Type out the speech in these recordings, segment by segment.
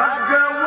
I got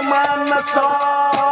आसमान सौ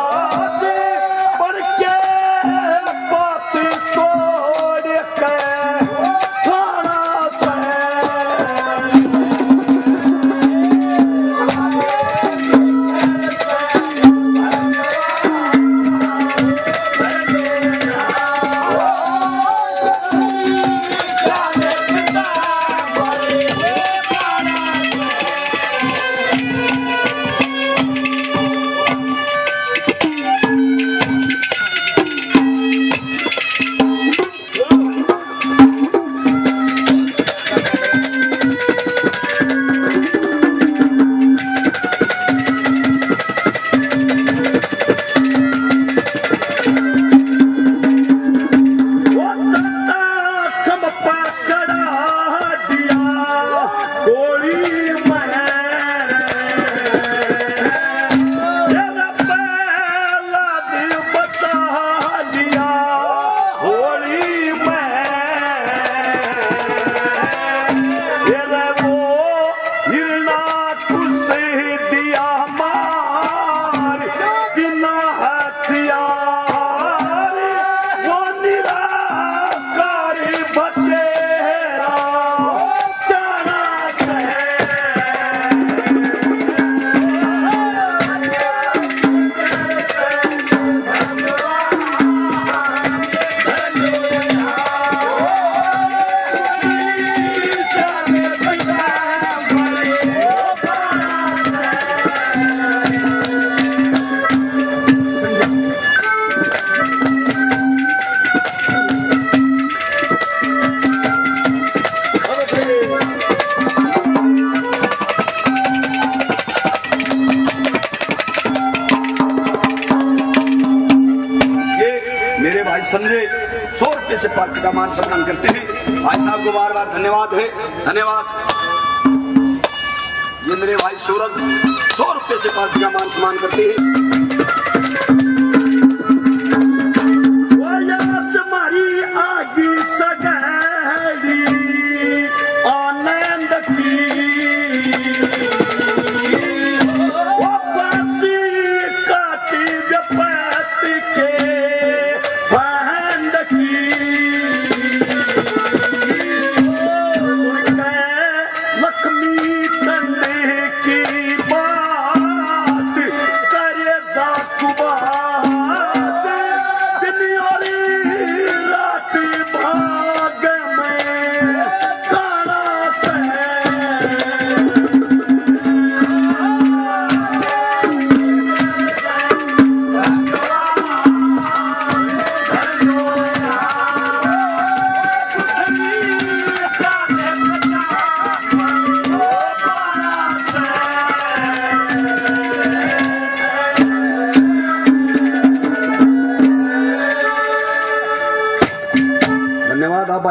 मेरे भाई संजय, सौ रुपये से पार्टी का मान सम्मान करते हैं। भाई साहब को बार बार धन्यवाद है। धन्यवाद। ये मेरे भाई सूरज, सौ रुपये से पार्टी का मान सम्मान करते हैं।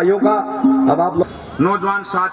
भाइयों का अब आप नौजवान साथ